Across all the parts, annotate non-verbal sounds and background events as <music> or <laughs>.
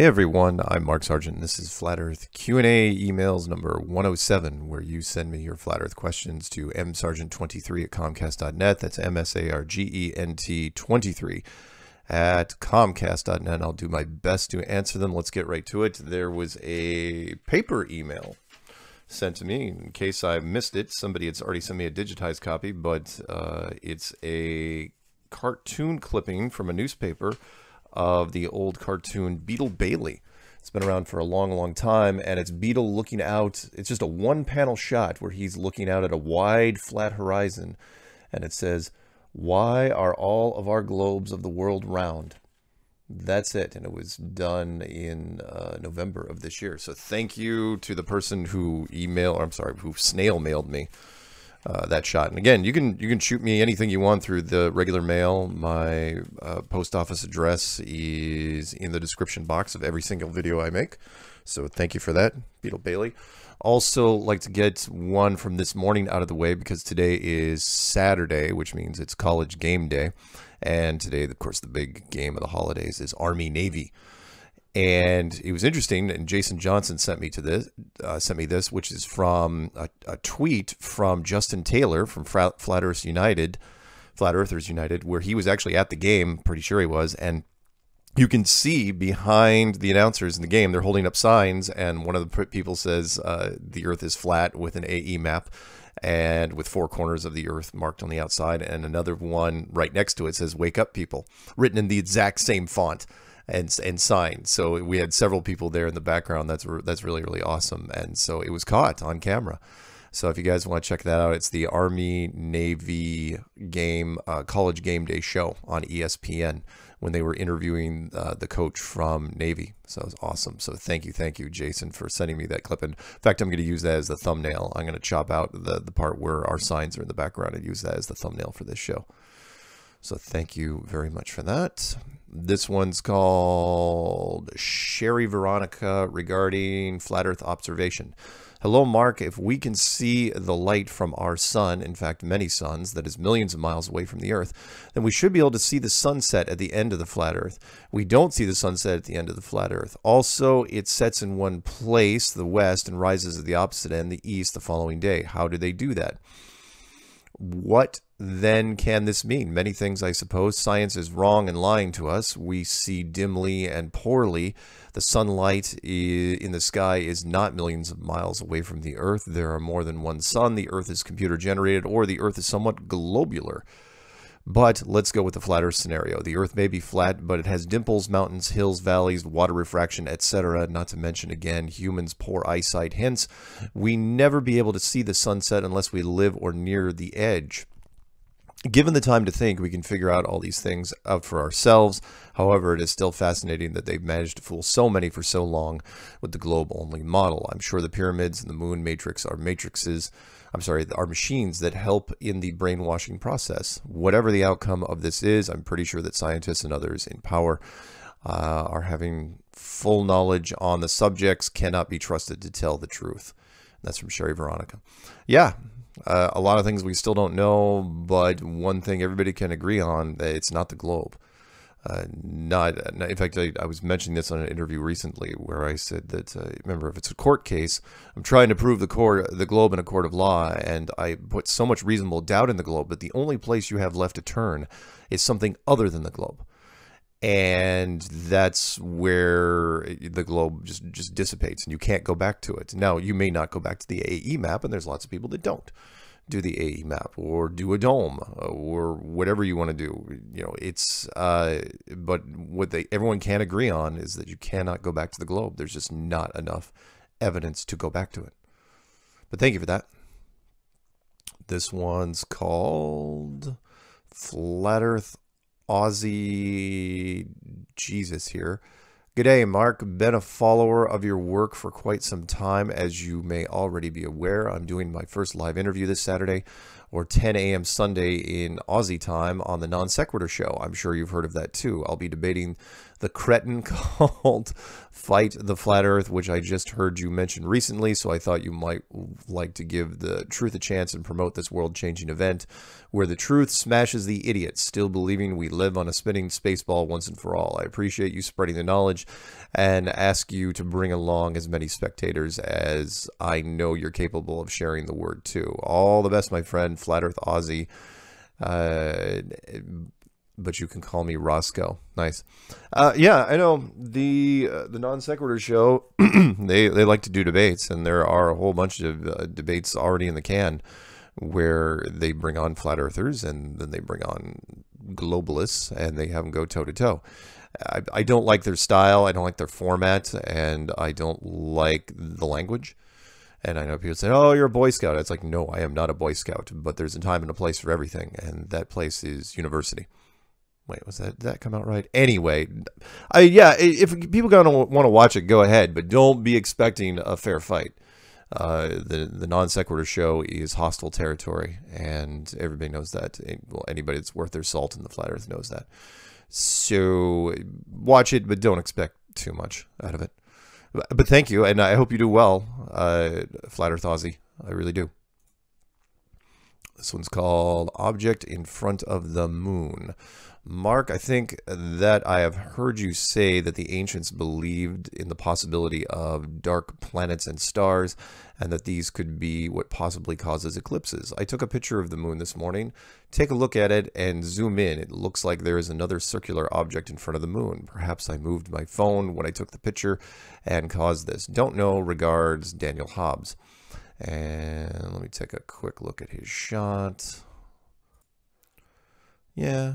Hey everyone, I'm Mark Sargent. and This is Flat Earth Q&A emails number 107, where you send me your Flat Earth questions to msargent23 at comcast.net. That's M-S-A-R-G-E-N-T 23 at comcast.net. I'll do my best to answer them. Let's get right to it. There was a paper email sent to me. In case I missed it, somebody had already sent me a digitized copy, but uh, it's a cartoon clipping from a newspaper of the old cartoon Beetle Bailey. It's been around for a long, long time, and it's Beetle looking out. It's just a one panel shot where he's looking out at a wide, flat horizon, and it says, Why are all of our globes of the world round? That's it. And it was done in uh, November of this year. So thank you to the person who emailed, or I'm sorry, who snail mailed me uh, that shot. And again, you can you can shoot me anything you want through the regular mail. My uh, post office address is in the description box of every single video I make. So thank you for that, Beetle Bailey. Also, like to get one from this morning out of the way because today is Saturday, which means it's college game day. And today, of course, the big game of the holidays is Army Navy and it was interesting. And Jason Johnson sent me to this, uh, sent me this, which is from a, a tweet from Justin Taylor from Flat Earth United, Flat Earthers United, where he was actually at the game. Pretty sure he was, and you can see behind the announcers in the game, they're holding up signs, and one of the people says uh, the Earth is flat with an AE map. And with four corners of the earth marked on the outside, and another one right next to it says "Wake up, people," written in the exact same font and and signed. So we had several people there in the background. That's that's really really awesome. And so it was caught on camera. So if you guys want to check that out, it's the Army Navy game uh, college game day show on ESPN when they were interviewing uh, the coach from Navy. So it was awesome. So thank you, thank you, Jason, for sending me that clip. And in fact, I'm going to use that as the thumbnail. I'm going to chop out the the part where our signs are in the background and use that as the thumbnail for this show. So thank you very much for that. This one's called Sherry Veronica regarding flat earth observation. Hello, Mark. If we can see the light from our sun, in fact, many suns, that is millions of miles away from the Earth, then we should be able to see the sunset at the end of the flat Earth. We don't see the sunset at the end of the flat Earth. Also, it sets in one place, the west, and rises at the opposite end, the east, the following day. How do they do that? What then can this mean? Many things, I suppose. Science is wrong and lying to us. We see dimly and poorly. The sunlight in the sky is not millions of miles away from the Earth. There are more than one sun. The Earth is computer generated, or the Earth is somewhat globular. But let's go with the flat Earth scenario. The Earth may be flat, but it has dimples, mountains, hills, valleys, water refraction, etc. Not to mention, again, humans' poor eyesight. Hence, we never be able to see the sunset unless we live or near the edge. Given the time to think, we can figure out all these things out for ourselves. However, it is still fascinating that they've managed to fool so many for so long with the globe-only model. I'm sure the pyramids and the moon matrix are matrices, I'm sorry, are machines that help in the brainwashing process. Whatever the outcome of this is, I'm pretty sure that scientists and others in power uh, are having full knowledge on the subjects, cannot be trusted to tell the truth. That's from Sherry Veronica. Yeah, uh, a lot of things we still don't know, but one thing everybody can agree on, it's not the globe. Uh, not, in fact, I, I, was mentioning this on an interview recently where I said that, uh, remember, if it's a court case, I'm trying to prove the court, the globe in a court of law, and I put so much reasonable doubt in the globe that the only place you have left to turn is something other than the globe and that's where the globe just just dissipates and you can't go back to it. Now you may not go back to the ae map and there's lots of people that don't do the ae map or do a dome or whatever you want to do you know it's uh but what they everyone can agree on is that you cannot go back to the globe. There's just not enough evidence to go back to it. But thank you for that. This one's called flat earth Aussie Jesus here. G'day, Mark. Been a follower of your work for quite some time. As you may already be aware, I'm doing my first live interview this Saturday. or 10 a.m. Sunday in Aussie time on the Non Sequitur Show. I'm sure you've heard of that too. I'll be debating the cretin <laughs> called Fight the Flat Earth, which I just heard you mention recently. So I thought you might like to give the truth a chance and promote this world changing event where the truth smashes the idiots, still believing we live on a spinning space ball once and for all. I appreciate you spreading the knowledge and ask you to bring along as many spectators as I know you're capable of sharing the word to. All the best, my friend, Flat Earth Aussie. Uh, but you can call me Roscoe. Nice. Uh, yeah, I know the uh, the non sequitur show. <clears throat> they they like to do debates, and there are a whole bunch of uh, debates already in the can, where they bring on flat earthers and then they bring on globalists, and they have them go toe to toe. I, I don't like their style. I don't like their format, and I don't like the language. And I know people say, "Oh, you're a Boy Scout." It's like, no, I am not a Boy Scout. But there's a time and a place for everything, and that place is university. Wait, was that that come out right? Anyway, I yeah, if people gonna want to watch it, go ahead, but don't be expecting a fair fight. Uh, the the non sequitur show is hostile territory, and everybody knows that. Well, anybody that's worth their salt in the flat Earth knows that. So watch it, but don't expect too much out of it. But thank you, and I hope you do well, uh, Flat Earth Aussie. I really do. This one's called Object in Front of the Moon. Mark, I think that I have heard you say that the ancients believed in the possibility of dark planets and stars, and that these could be what possibly causes eclipses. I took a picture of the moon this morning. Take a look at it and zoom in. It looks like there is another circular object in front of the moon. Perhaps I moved my phone when I took the picture and caused this. Don't know. Regards, Daniel Hobbs. And let me take a quick look at his shot. Yeah,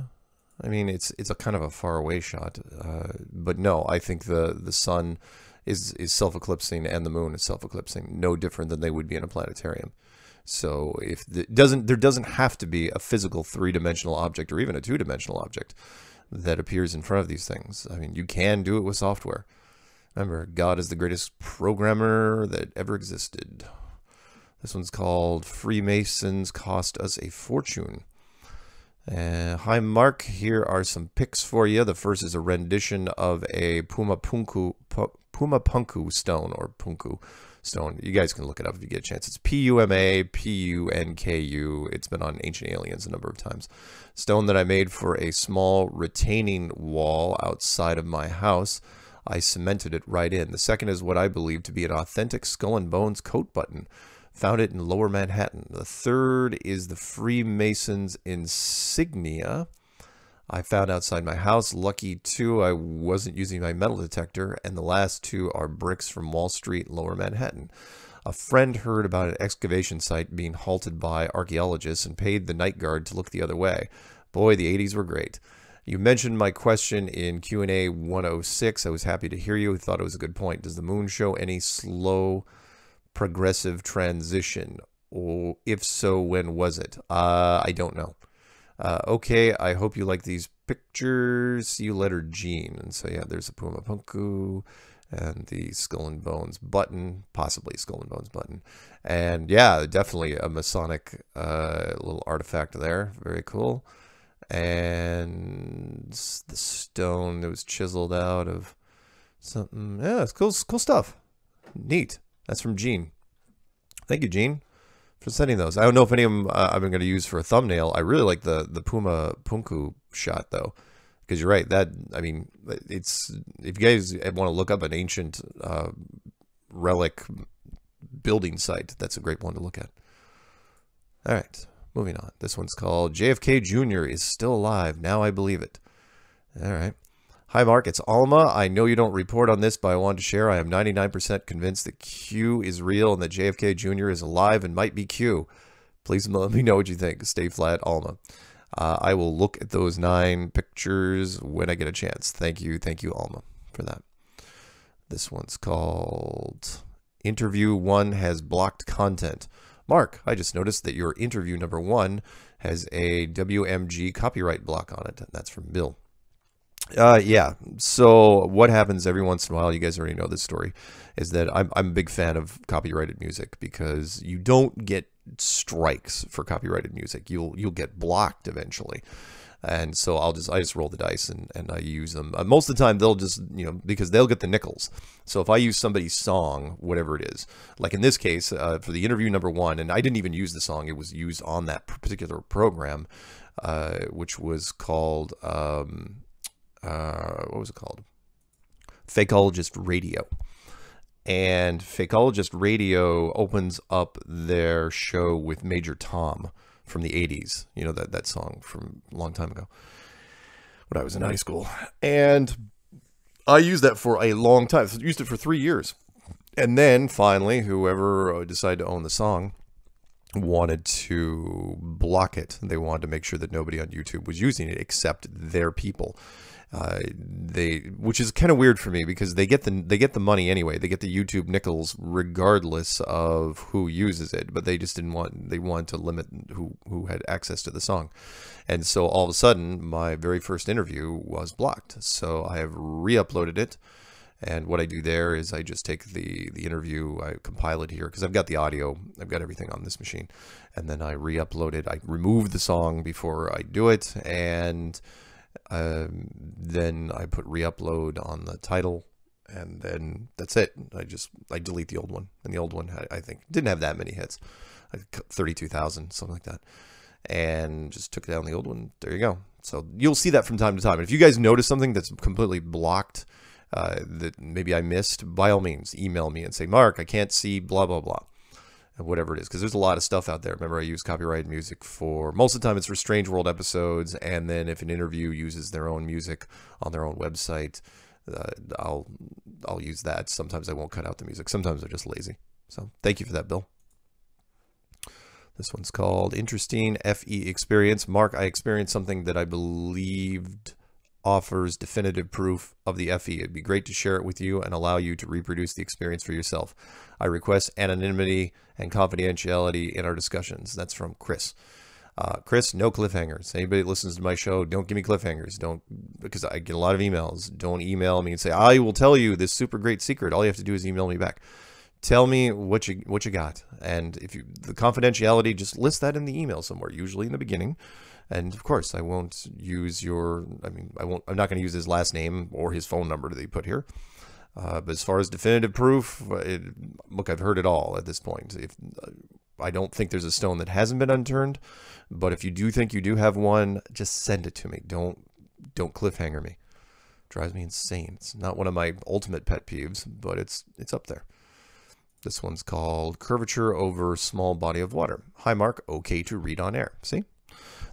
I mean, it's it's a kind of a far away shot, uh, but no, I think the the sun is is self eclipsing and the moon is self eclipsing, no different than they would be in a planetarium. So if the, doesn't there doesn't have to be a physical three dimensional object or even a two dimensional object that appears in front of these things. I mean, you can do it with software. Remember, God is the greatest programmer that ever existed. This one's called Freemasons Cost Us a Fortune. Uh, hi, Mark. Here are some picks for you. The first is a rendition of a Puma Punku, Puma Punku stone or Punku stone. You guys can look it up if you get a chance. It's P U M A P U N K U. It's been on Ancient Aliens a number of times. Stone that I made for a small retaining wall outside of my house. I cemented it right in. The second is what I believe to be an authentic skull and bones coat button found it in lower Manhattan. The third is the Freemasons insignia. I found outside my house. Lucky too, I wasn't using my metal detector. And the last two are bricks from Wall Street, lower Manhattan. A friend heard about an excavation site being halted by archaeologists and paid the night guard to look the other way. Boy, the 80s were great. You mentioned my question in Q&A 106. I was happy to hear you. I thought it was a good point. Does the moon show any slow progressive transition? Or if so, when was it? Uh, I don't know. Uh, okay, I hope you like these pictures. See you later, Gene. And so, yeah, there's a Puma Punku and the Skull and Bones button, possibly Skull and Bones button. And yeah, definitely a Masonic uh, little artifact there. Very cool. And the stone that was chiseled out of something. Yeah, it's cool, cool stuff. Neat. That's from Gene. Thank you, Gene, for sending those. I don't know if any of them uh, I'm going to use for a thumbnail. I really like the the Puma Punku shot though, because you're right. That I mean, it's if you guys want to look up an ancient uh, relic building site, that's a great one to look at. All right, moving on. This one's called JFK Jr. is still alive. Now I believe it. All right. Hi, Mark. It's Alma. I know you don't report on this, but I wanted to share. I am 99% convinced that Q is real and that JFK Jr. is alive and might be Q. Please let me know what you think. Stay flat, Alma. Uh, I will look at those nine pictures when I get a chance. Thank you. Thank you, Alma, for that. This one's called Interview 1 has blocked content. Mark, I just noticed that your interview number 1 has a WMG copyright block on it. That's from Bill. Uh, yeah. So what happens every once in a while, you guys already know this story, is that I'm, I'm a big fan of copyrighted music because you don't get strikes for copyrighted music. You'll you'll get blocked eventually. And so I'll just I just roll the dice and, and I use them. Uh, most of the time they'll just you know because they'll get the nickels. So if I use somebody's song, whatever it is, like in this case uh, for the interview number one, and I didn't even use the song; it was used on that particular program, uh, which was called um, uh, what was it called? Fakeologist Radio and Fakeologist Radio opens up their show with Major Tom from the 80s. You know, that, that song from a long time ago when I was in high school. And I used that for a long time. I used it for three years. And then finally, whoever uh, decided to own the song wanted to block it. They wanted to make sure that nobody on YouTube was using it except their people. Uh, they, which is kind of weird for me because they get the they get the money anyway. They get the YouTube nickels regardless of who uses it. But they just didn't want they wanted to limit who who had access to the song, and so all of a sudden my very first interview was blocked. So I have re-uploaded it. And what I do there is I just take the, the interview, I compile it here because I've got the audio, I've got everything on this machine. And then I re-upload it. I remove the song before I do it. And um, then I put re-upload on the title, and then that's it. I just I delete the old one, and the old one I think didn't have that many hits, like thirty-two thousand, something like that, and just took down the old one. There you go. So you'll see that from time to time. And if you guys notice something that's completely blocked, uh, that maybe I missed, by all means, email me and say, Mark, I can't see blah blah blah whatever it is because there's a lot of stuff out there. Remember i use copyrighted music for most of the time it's for strange world episodes and then if an interview uses their own music on their own website uh, i'll i'll use that. Sometimes i won't cut out the music. Sometimes i'm just lazy. So thank you for that bill. This one's called interesting fe experience. Mark i experienced something that i believed offers definitive proof of the FE. It'd be great to share it with you and allow you to reproduce the experience for yourself. I request anonymity and confidentiality in our discussions. That's from Chris. Uh, Chris, no cliffhangers. Anybody that listens to my show, don't give me cliffhangers. Don't because I get a lot of emails. Don't email me and say I will tell you this super great secret. All you have to do is email me back. Tell me what you what you got, and if you the confidentiality, just list that in the email somewhere. Usually in the beginning. And of course, I won't use your, I mean, I won't, I'm not going to use his last name or his phone number that he put here. Uh, but as far as definitive proof, it, look, I've heard it all at this point. If I don't think there's a stone that hasn't been unturned, but if you do think you do have one, just send it to me. Don't don't cliffhanger me. It drives me insane. It's not one of my ultimate pet peeves, but it's it's up there. This one's called curvature over small body of water. Hi Mark, okay to read on air. See?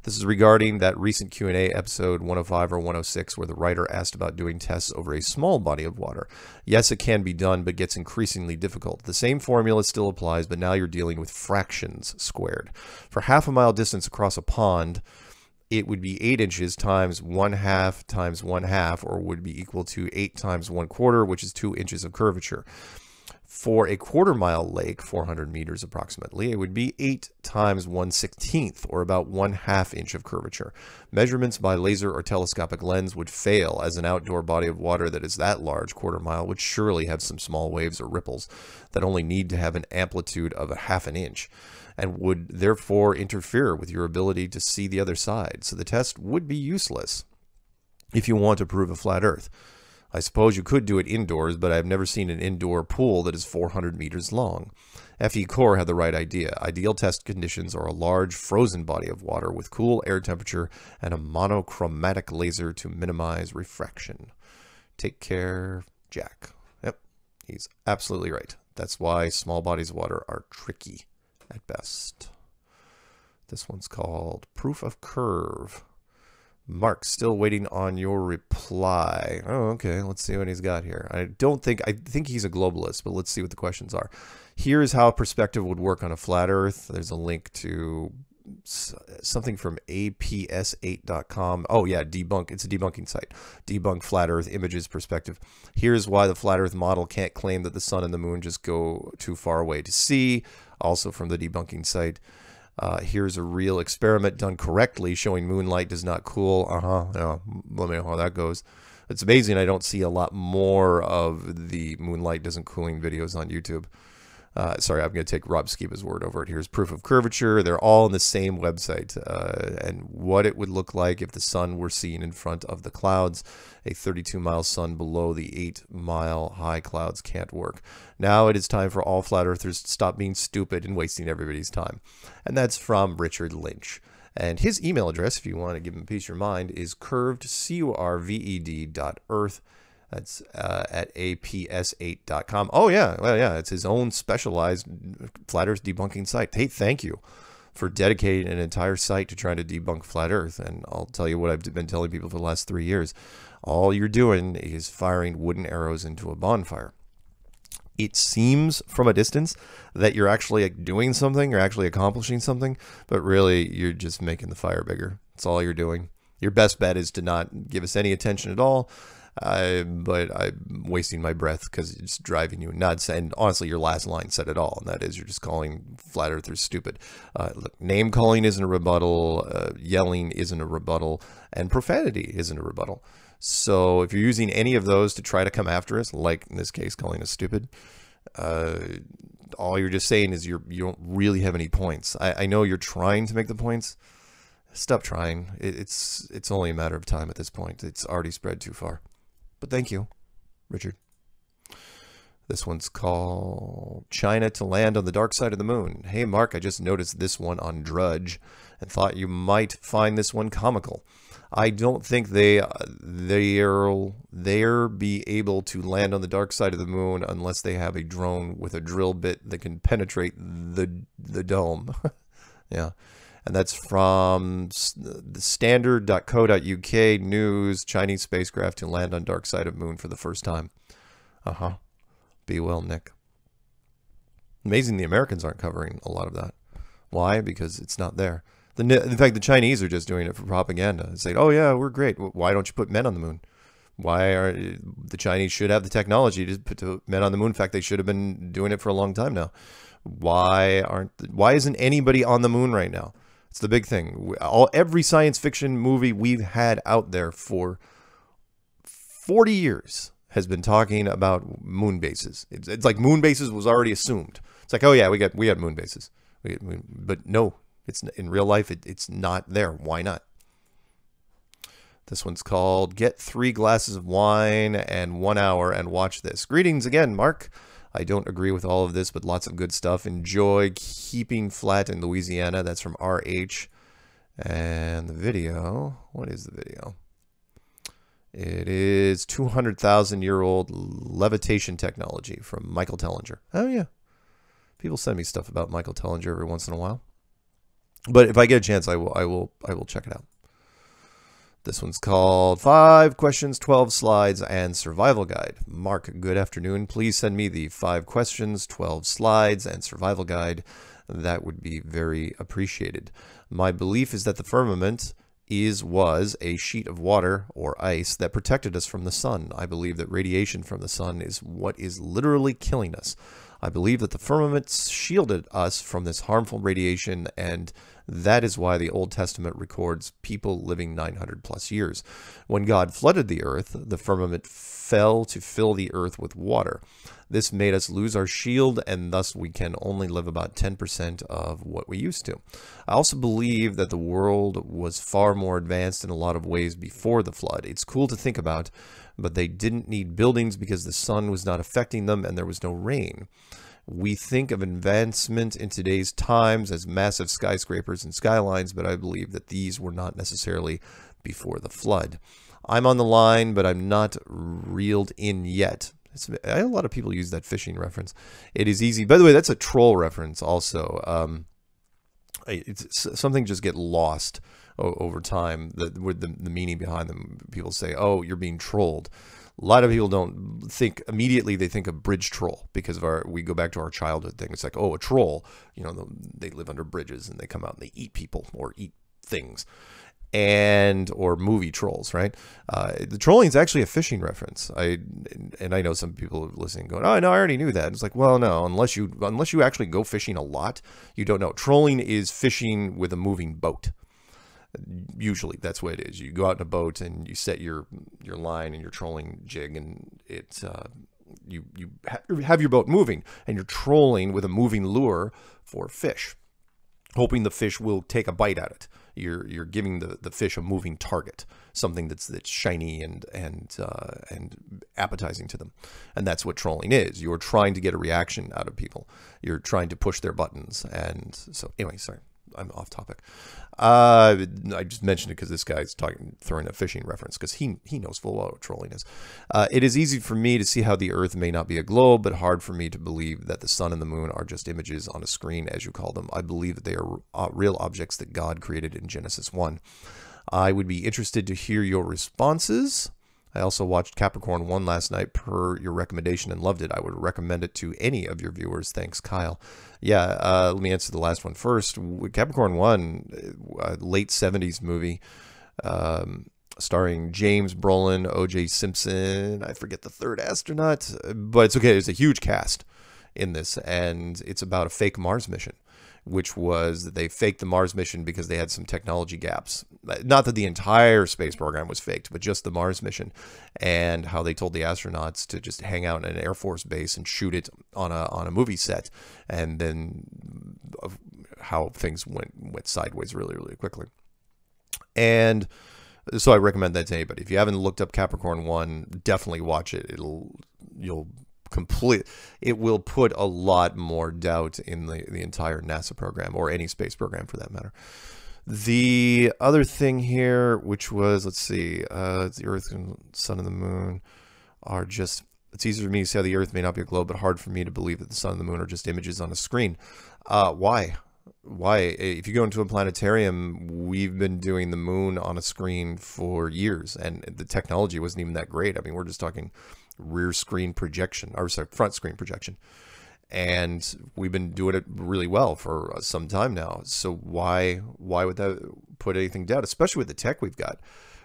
This is regarding that recent Q&A episode 105 or 106 where the writer asked about doing tests over a small body of water. Yes, it can be done, but gets increasingly difficult. The same formula still applies, but now you're dealing with fractions squared. For half a mile distance across a pond, it would be 8 inches times 1 half times 1 half, or would be equal to 8 times 1 quarter, which is 2 inches of curvature. For a quarter mile lake, 400 meters approximately, it would be 8 times 1 16th, or about 1 half inch of curvature. Measurements by laser or telescopic lens would fail, as an outdoor body of water that is that large, quarter mile, would surely have some small waves or ripples that only need to have an amplitude of a half an inch, and would therefore interfere with your ability to see the other side. So the test would be useless if you want to prove a flat Earth. I suppose you could do it indoors, but I've never seen an indoor pool that is 400 meters long. FE Core had the right idea. Ideal test conditions are a large frozen body of water with cool air temperature and a monochromatic laser to minimize refraction. Take care, Jack. Yep, he's absolutely right. That's why small bodies of water are tricky at best. This one's called Proof of Curve. Mark, still waiting on your reply. Oh, okay. Let's see what he's got here. I don't think, I think he's a globalist, but let's see what the questions are. Here's how perspective would work on a flat earth. There's a link to something from aps8.com. Oh, yeah, debunk. It's a debunking site. Debunk flat earth images perspective. Here's why the flat earth model can't claim that the sun and the moon just go too far away to see. Also from the debunking site. Uh, here's a real experiment done correctly showing moonlight does not cool. Uh-huh. Yeah, let me know how that goes. It's amazing I don't see a lot more of the moonlight doesn't cooling videos on YouTube. Uh, sorry, I'm going to take Rob Skiba's word over it. Here's proof of curvature. They're all on the same website. Uh, and what it would look like if the sun were seen in front of the clouds. A 32 mile sun below the 8 mile high clouds can't work. Now it is time for all flat earthers to stop being stupid and wasting everybody's time. And that's from Richard Lynch. And his email address, if you want to give him a piece of your mind, is curved, C-U-R-V-E-D dot earth. That's uh, at aps8.com. Oh, yeah. Well, yeah. It's his own specialized flat earth debunking site. Hey, thank you for dedicating an entire site to trying to debunk flat earth. And I'll tell you what I've been telling people for the last three years. All you're doing is firing wooden arrows into a bonfire it seems from a distance that you're actually doing something, you're actually accomplishing something, but really you're just making the fire bigger. That's all you're doing. Your best bet is to not give us any attention at all. Uh, but I'm wasting my breath because it's driving you nuts. And honestly, your last line said it all, and that is you're just calling flat earthers stupid. Uh, look, name calling isn't a rebuttal, uh, yelling isn't a rebuttal, and profanity isn't a rebuttal. So if you're using any of those to try to come after us, like in this case, calling us stupid, uh, all you're just saying is you're you don't really have any points. I, I know you're trying to make the points. Stop trying. It, it's it's only a matter of time at this point. It's already spread too far. But thank you, Richard. This one's called China to Land on the Dark Side of the Moon. Hey, Mark, I just noticed this one on Drudge and thought you might find this one comical. I don't think they uh, they'll they'll be able to land on the dark side of the moon unless they have a drone with a drill bit that can penetrate the the dome. <laughs> yeah. And that's from the standard.co.uk news Chinese spacecraft to land on dark side of moon for the first time. Uh-huh. Be well, Nick. Amazing the Americans aren't covering a lot of that. Why? Because it's not there. The, in fact, the Chinese are just doing it for propaganda. Saying, "Oh yeah, we're great. Why don't you put men on the moon? Why are the Chinese should have the technology to put men on the moon? In fact, they should have been doing it for a long time now. Why aren't? Why isn't anybody on the moon right now? It's the big thing. All every science fiction movie we've had out there for forty years has been talking about moon bases. It's, it's like moon bases was already assumed. It's like, oh yeah, we got we got moon bases. We, but no, it's in real life. It, it's not there. Why not? This one's called Get Three Glasses of Wine and One Hour and Watch This. Greetings again, Mark. I don't agree with all of this, but lots of good stuff. Enjoy Keeping Flat in Louisiana. That's from RH. And the video, what is the video? It is 200,000 year old levitation technology from Michael Tellinger. Oh, yeah. People send me stuff about Michael Tellinger every once in a while. But if I get a chance, I will I will I will check it out. This one's called Five Questions, 12 Slides, and Survival Guide. Mark, good afternoon. Please send me the five questions, 12 slides, and survival guide. That would be very appreciated. My belief is that the firmament is was a sheet of water or ice that protected us from the sun. I believe that radiation from the sun is what is literally killing us. I believe that the firmament shielded us from this harmful radiation, and that is why the Old Testament records people living 900 plus years. When God flooded the earth, the firmament fell to fill the earth with water. This made us lose our shield, and thus we can only live about 10% of what we used to. I also believe that the world was far more advanced in a lot of ways before the flood. It's cool to think about but they didn't need buildings because the sun was not affecting them and there was no rain. We think of advancement in today's times as massive skyscrapers and skylines, but I believe that these were not necessarily before the flood. I'm on the line, but I'm not reeled in yet. It's, a lot of people use that fishing reference. It is easy. By the way, that's a troll reference also. Um, it's something just get lost over time. The, the the meaning behind them. People say, "Oh, you're being trolled." A lot of people don't think immediately. They think of bridge troll because of our. We go back to our childhood thing. It's like, oh, a troll. You know, they live under bridges and they come out and they eat people or eat things and or movie trolls, right? Uh, the trolling is actually a fishing reference. I and I know some people listening going, "Oh no, I already knew that." It's like, well, no, unless you unless you actually go fishing a lot, you don't know. Trolling is fishing with a moving boat. Usually, that's what it is. You go out in a boat and you set your your line and your trolling jig, and it uh, you you have your boat moving and you're trolling with a moving lure for fish, hoping the fish will take a bite at it. You're you're giving the, the fish a moving target, something that's that's shiny and and uh, and appetizing to them, and that's what trolling is. You're trying to get a reaction out of people. You're trying to push their buttons, and so anyway, sorry. I'm off topic. Uh, I just mentioned it because this guy's talking, throwing a fishing reference because he he knows full well what trolling is. Uh, it is easy for me to see how the Earth may not be a globe, but hard for me to believe that the sun and the moon are just images on a screen, as you call them. I believe that they are uh, real objects that God created in Genesis one. I would be interested to hear your responses. I also watched Capricorn 1 last night per your recommendation and loved it. I would recommend it to any of your viewers. Thanks, Kyle. Yeah, uh, let me answer the last one first. Capricorn 1, uh, late 70s movie, um, starring James Brolin, O.J. Simpson. I forget the third astronaut, but it's okay. There's a huge cast in this, and it's about a fake Mars mission which was that they faked the Mars mission because they had some technology gaps. Not that the entire space program was faked, but just the Mars mission, and how they told the astronauts to just hang out in an Air Force base and shoot it on a on a movie set, and then how things went went sideways really really quickly. And so I recommend that to anybody. If you haven't looked up Capricorn One, definitely watch it. It'll you'll complete it will put a lot more doubt in the, the entire NASA program or any space program for that matter. The other thing here, which was, let's see, uh, the Earth and Sun and the Moon are just, it's easier for me to say the Earth may not be a globe, but hard for me to believe that the Sun and the Moon are just images on a screen. Uh, why? Why? If you go into a planetarium, we've been doing the moon on a screen for years, and the technology wasn't even that great. I mean, we're just talking rear screen projection, or sorry, front screen projection. And we've been doing it really well for uh, some time now. So why why would that put anything down? Especially with the tech we've got.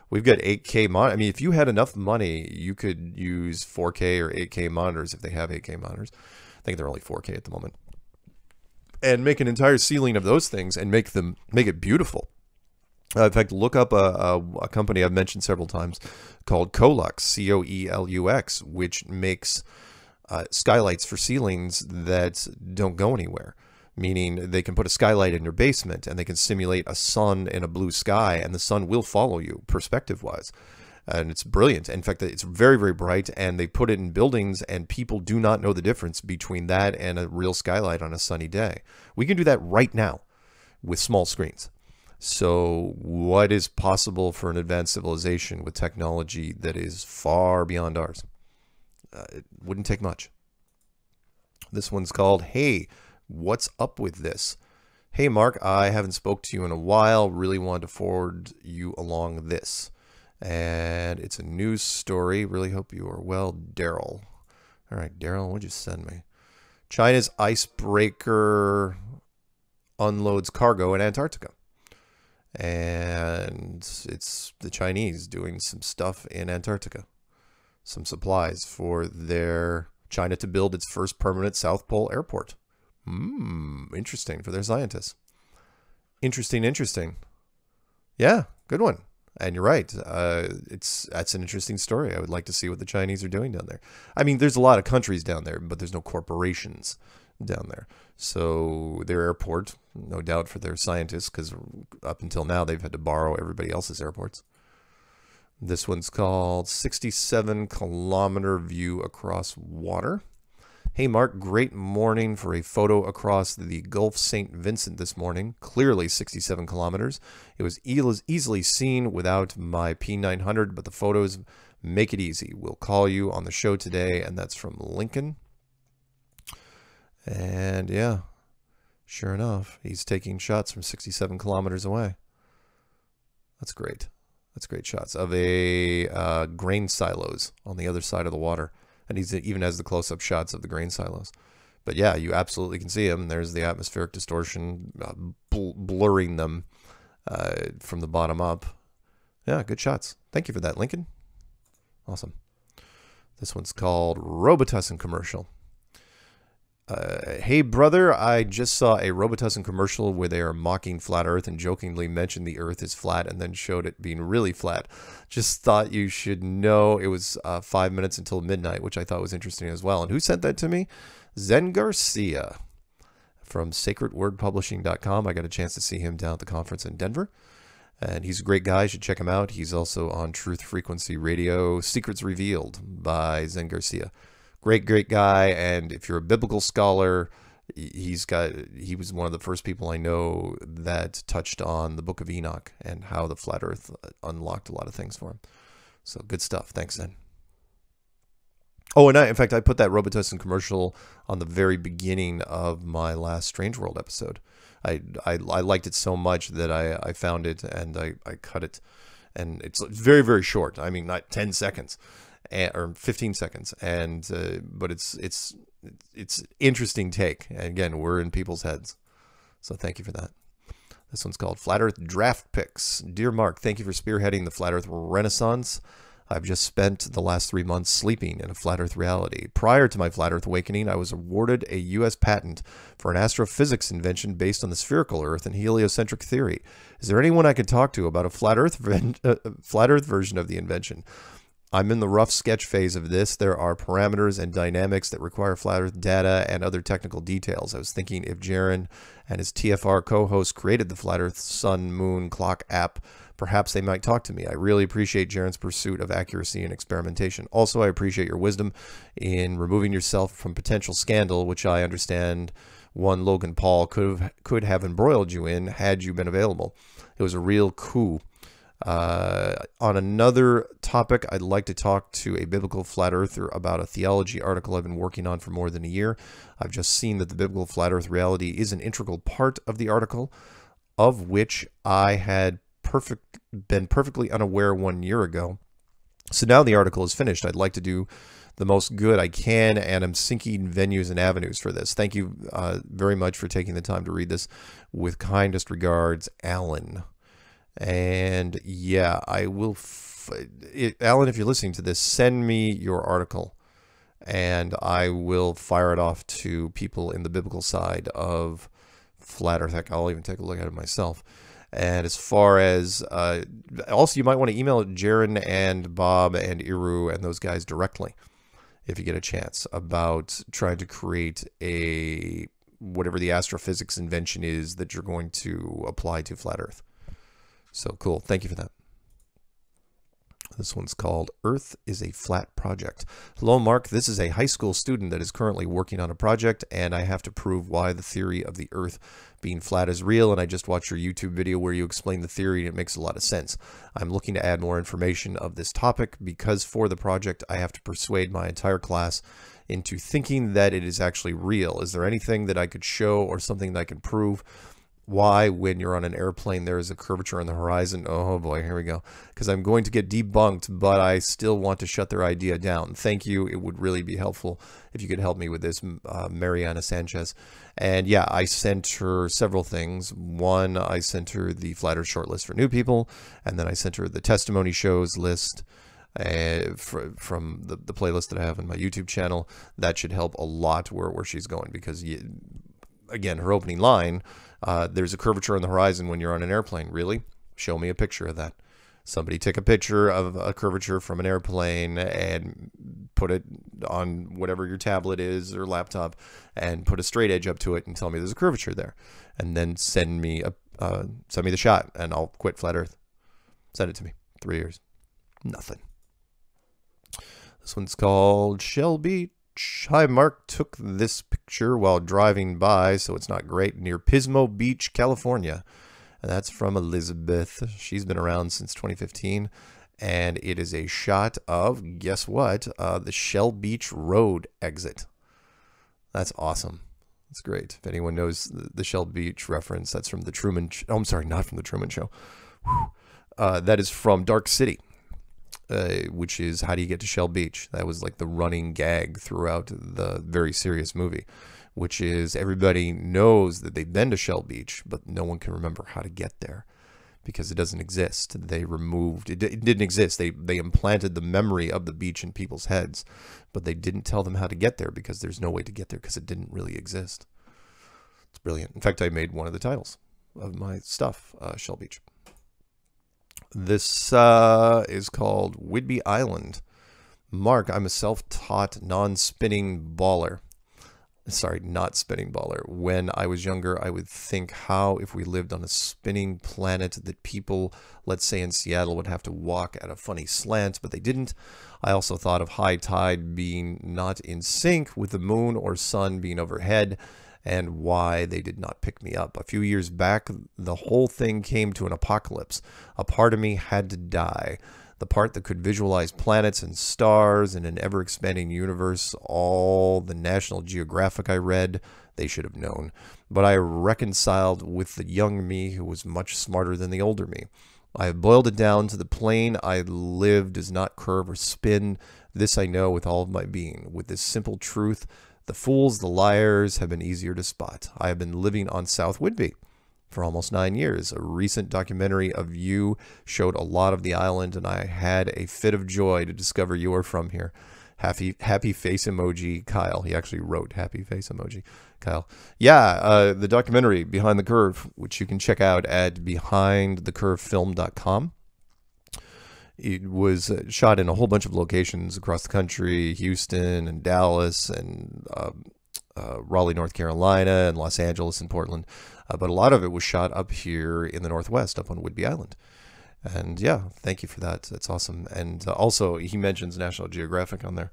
We've got 8K mon. I mean, if you had enough money, you could use 4K or 8K monitors if they have 8K monitors. I think they're only 4K at the moment. And make an entire ceiling of those things and make them make it beautiful. Uh, in fact, look up a, a, a, company I've mentioned several times called Coelux, C O E L U X, which makes uh, skylights for ceilings that don't go anywhere. Meaning they can put a skylight in your basement and they can simulate a sun in a blue sky, and the sun will follow you perspective wise. And it's brilliant. In fact, it's very, very bright, and they put it in buildings, and people do not know the difference between that and a real skylight on a sunny day. We can do that right now with small screens. So, what is possible for an advanced civilization with technology that is far beyond ours? Uh, it wouldn't take much. This one's called Hey, What's Up with This? Hey, Mark, I haven't spoke to you in a while. Really wanted to forward you along this. And it's a news story. Really hope you are well, Daryl. All right, Daryl, what'd you send me? China's icebreaker unloads cargo in Antarctica and it's the Chinese doing some stuff in Antarctica, some supplies for their China to build its first permanent South Pole airport. Hmm, interesting for their scientists. Interesting, interesting. Yeah, good one. And you're right. Uh, it's that's an interesting story. I would like to see what the Chinese are doing down there. I mean, there's a lot of countries down there, but there's no corporations down there. So their airport, no doubt for their scientists, because up until now they've had to borrow everybody else's airports. This one's called 67 Kilometer View Across Water. Hey Mark, great morning for a photo across the Gulf St. Vincent this morning. Clearly 67 kilometers. It was easily seen without my P900, but the photos make it easy. We'll call you on the show today, and that's from Lincoln. And yeah, sure enough, he's taking shots from 67 kilometers away. That's great. That's great shots of a uh, grain silos on the other side of the water. And he even has the close-up shots of the grain silos. But yeah, you absolutely can see him. There's the atmospheric distortion uh, bl blurring them uh, from the bottom up. Yeah, good shots. Thank you for that, Lincoln. Awesome. This one's called Robitussin commercial. Uh, hey, brother, I just saw a Robitussin commercial where they are mocking flat Earth and jokingly mentioned the Earth is flat and then showed it being really flat. Just thought you should know it was uh, five minutes until midnight, which I thought was interesting as well. And who sent that to me? Zen Garcia from sacredwordpublishing.com. I got a chance to see him down at the conference in Denver. And he's a great guy. You should check him out. He's also on Truth Frequency Radio, Secrets Revealed by Zen Garcia great, great guy. And if you're a biblical scholar, he's got he was one of the first people I know that touched on the Book of Enoch and how the flat Earth uh, unlocked a lot of things for him. So good stuff. Thanks, Zen. Oh, and I, in fact, I put that Robitussin commercial on the very beginning of my last Strange World episode. I, I, I liked it so much that I, I found it and I, I cut it. And it's very, very short. I mean, not 10 seconds or 15 seconds, and uh, but it's it's it's interesting take. And again, we're in people's heads, so thank you for that. This one's called Flat Earth Draft Picks. Dear Mark, thank you for spearheading the Flat Earth Renaissance. I've just spent the last three months sleeping in a flat Earth reality. Prior to my flat Earth awakening, I was awarded a U.S. patent for an astrophysics invention based on the spherical Earth and heliocentric theory. Is there anyone I could talk to about a flat Earth, <laughs> uh, flat Earth version of the invention? I'm in the rough sketch phase of this. There are parameters and dynamics that require flat earth data and other technical details. I was thinking if Jeran and his TFR co-host created the flat earth sun moon clock app, perhaps they might talk to me. I really appreciate Jeran's pursuit of accuracy and experimentation. Also, I appreciate your wisdom in removing yourself from potential scandal, which I understand one Logan Paul could have, could have embroiled you in had you been available. It was a real coup uh, on another topic, I'd like to talk to a biblical flat earther about a theology article I've been working on for more than a year. I've just seen that the biblical flat earth reality is an integral part of the article, of which I had perfect been perfectly unaware one year ago. So now the article is finished. I'd like to do the most good I can, and I'm sinking venues and avenues for this. Thank you uh, very much for taking the time to read this. With kindest regards, Alan. And yeah, I will. F- it, Alan, if you're listening to this, send me your article and I will fire it off to people in the biblical side of flat earth. Heck, I'll even take a look at it myself. And as far as uh, also, you might want to email Jeran and Bob and Iru and those guys directly if you get a chance about trying to create a whatever the astrophysics invention is that you're going to apply to flat Earth. So cool. Thank you for that. This one's called Earth is a Flat Project. Hello, Mark. This is a high school student that is currently working on a project, and I have to prove why the theory of the Earth being flat is real. And I just watched your YouTube video where you explain the theory, and it makes a lot of sense. I'm looking to add more information of this topic because for the project, I have to persuade my entire class into thinking that it is actually real. Is there anything that I could show or something that I can prove? Why when you're on an airplane there is a curvature on the horizon. Oh boy, here we go. Because I'm going to get debunked, but I still want to shut their idea down. Thank you. It would really be helpful if you could help me with this, uh, Mariana Sanchez. And yeah, I sent her several things. One, I sent her the Flat Earth shortlist for new people, and then I sent her the testimony shows list. Uh, for, from the, the playlist that I have on my YouTube channel, that should help a lot where, where she's going because, you, again, her opening line uh, there's a curvature on the horizon when you're on an airplane. Really? Show me a picture of that. Somebody take a picture of a curvature from an airplane and put it on whatever your tablet is or laptop and put a straight edge up to it and tell me there's a curvature there. And then send me a uh, send me the shot and I'll quit flat earth. Send it to me. Three years. Nothing. This one's called Shell Beach. Hi, Mark took this picture while driving by, so it's not great, near Pismo Beach, California. And that's from Elizabeth. She's been around since 2015. And it is a shot of, guess what? Uh, the Shell Beach Road exit. That's awesome. That's great. If anyone knows the Shell Beach reference, that's from the Truman. Sh- oh, I'm sorry, not from the Truman Show. Uh, that is from Dark City uh, which is how do you get to Shell Beach? That was like the running gag throughout the very serious movie, which is everybody knows that they've been to Shell Beach, but no one can remember how to get there because it doesn't exist. They removed it, it didn't exist. They they implanted the memory of the beach in people's heads, but they didn't tell them how to get there because there's no way to get there because it didn't really exist. It's brilliant. In fact, I made one of the titles of my stuff, uh, Shell Beach. This uh, is called Whidbey Island. Mark, I'm a self-taught non-spinning baller sorry, not spinning baller. When I was younger, I would think how if we lived on a spinning planet that people, let's say in Seattle, would have to walk at a funny slant, but they didn't. I also thought of high tide being not in sync with the moon or sun being overhead and why they did not pick me up. A few years back, the whole thing came to an apocalypse. A part of me had to die the part that could visualize planets and stars and an ever expanding universe, all the National Geographic I read, they should have known. But I reconciled with the young me who was much smarter than the older me. I have boiled it down to the plane I live does not curve or spin. This I know with all of my being. With this simple truth, the fools, the liars have been easier to spot. I have been living on South Whidbey for almost nine years. A recent documentary of you showed a lot of the island, and I had a fit of joy to discover you are from here. Happy happy face emoji, Kyle. He actually wrote happy face emoji, Kyle. Yeah, uh, the documentary Behind the Curve, which you can check out at behindthecurvefilm.com. It was uh, shot in a whole bunch of locations across the country, Houston and Dallas and um, uh, Raleigh, North Carolina, and Los Angeles and Portland. Uh, but a lot of it was shot up here in the Northwest, up on Whidbey Island. And yeah, thank you for that. That's awesome. And uh, also, he mentions National Geographic on there.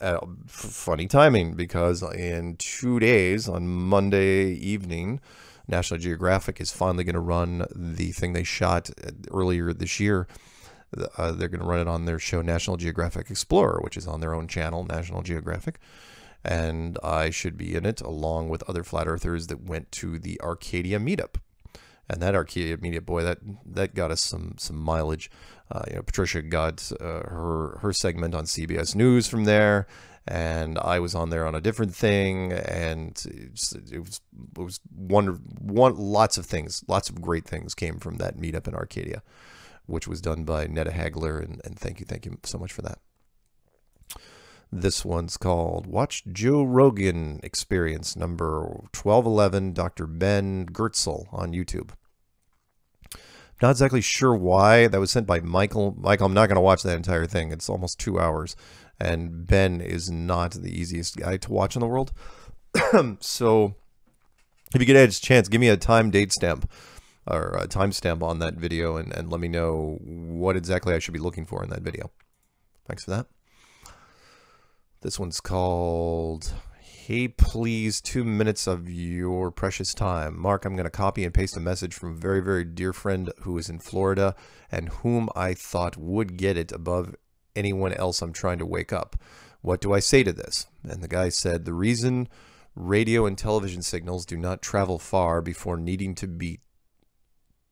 Uh, funny timing because in two days, on Monday evening, National Geographic is finally going to run the thing they shot uh, earlier this year. Uh, they're going to run it on their show National Geographic Explorer, which is on their own channel, National Geographic and I should be in it along with other flat earthers that went to the Arcadia meetup. And that Arcadia meetup, boy, that that got us some some mileage. Uh, you know, Patricia got uh, her her segment on CBS News from there, and I was on there on a different thing, and it was it was, it was one one lots of things, lots of great things came from that meetup in Arcadia, which was done by Netta Hagler, and, and thank you, thank you so much for that. This one's called Watch Joe Rogan Experience number 1211, Dr. Ben Goertzel on YouTube. Not exactly sure why. That was sent by Michael. Michael, I'm not going to watch that entire thing. It's almost two hours. And Ben is not the easiest guy to watch in the world. <clears throat> so if you get a chance, give me a time date stamp or a timestamp on that video and, and let me know what exactly I should be looking for in that video. Thanks for that. This one's called Hey Please, two minutes of your precious time. Mark, I'm going to copy and paste a message from a very, very dear friend who is in Florida and whom I thought would get it above anyone else I'm trying to wake up. What do I say to this? And the guy said, The reason radio and television signals do not travel far before needing to be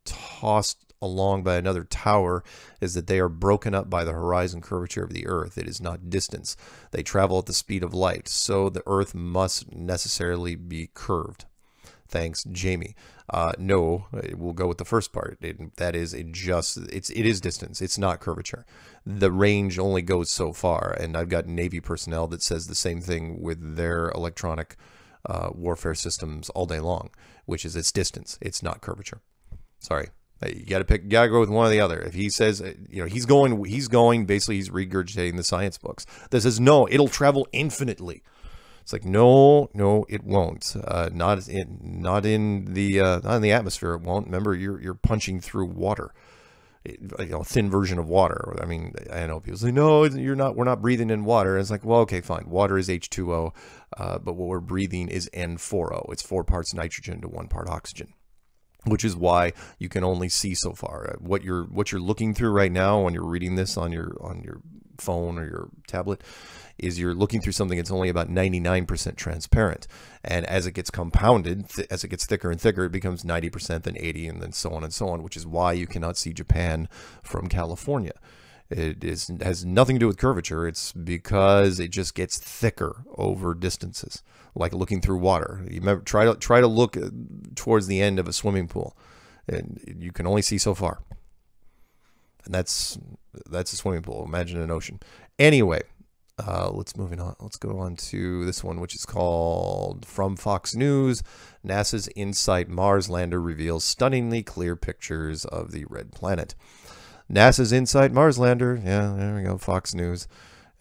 tossed along by another tower is that they are broken up by the horizon curvature of the Earth. It is not distance. They travel at the speed of light, so the Earth must necessarily be curved. Thanks, Jamie. Uh, no, we'll go with the first part. It, that is, it just it's it is distance. It's not curvature. The range only goes so far, and I've got Navy personnel that says the same thing with their electronic uh, warfare systems all day long, which is its distance. It's not curvature. Sorry, you got to pick. You got to go with one or the other. If he says, uh, you know, he's going, he's going. Basically, he's regurgitating the science books that says no, it'll travel infinitely. It's like no, no, it won't. Uh, not in, not in the, uh, not in the atmosphere. It won't. Remember, you're you're punching through water. You know, thin version of water. I mean, I know people say, no, you're not. We're not breathing in water. And it's like, well, okay, fine. Water is H2O, uh, but what we're breathing is N4O. It's four parts nitrogen to one part oxygen which is why you can only see so far. Uh, what you're what you're looking through right now when you're reading this on your on your phone or your tablet is you're looking through something that's only about 99% transparent. And as it gets compounded, as it gets thicker and thicker, it becomes 90%, then 80, and then so on and so on, which is why you cannot see Japan from California. It is has nothing to do with curvature. It's because it just gets thicker over distances, like looking through water. You remember, try to try to look uh, towards the end of a swimming pool, and you can only see so far. And that's that's a swimming pool. Imagine an ocean. Anyway, uh, let's moving on. Let's go on to this one, which is called "From Fox News." NASA's InSight Mars lander reveals stunningly clear pictures of the red planet. NASA's InSight Mars lander. Yeah, there we go. Fox News.